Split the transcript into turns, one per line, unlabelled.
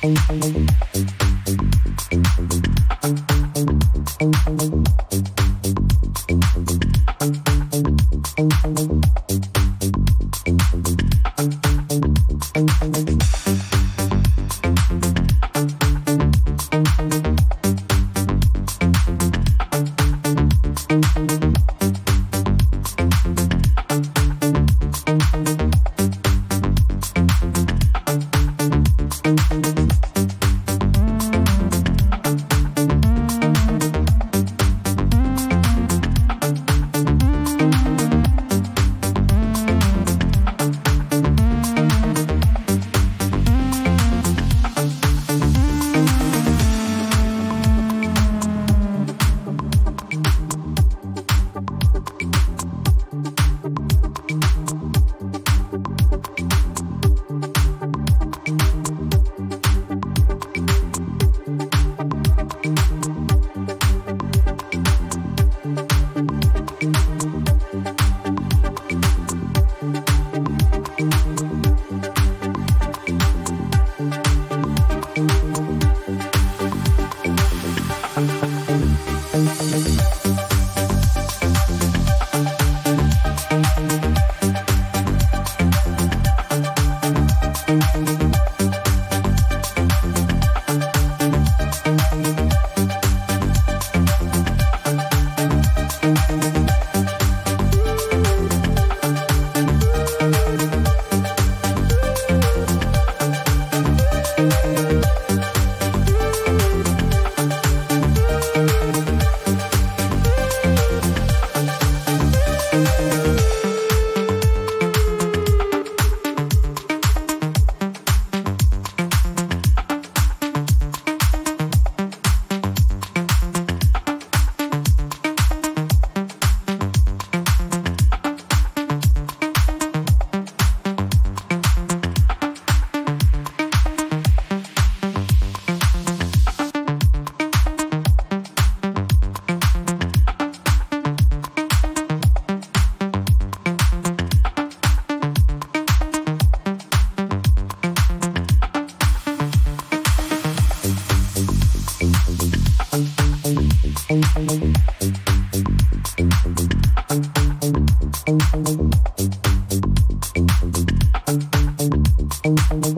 Thank you. Thank and